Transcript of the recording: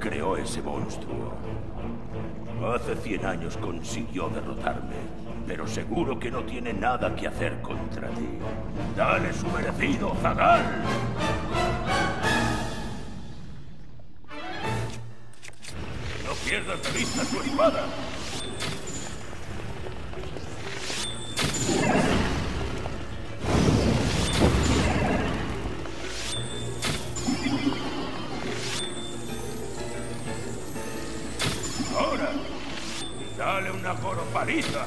creó ese monstruo. Hace 100 años consiguió derrotarme, pero seguro que no tiene nada que hacer contra ti. Dale su merecido, Zagal. No pierdas de vista su espada. Ahora, dale una paliza.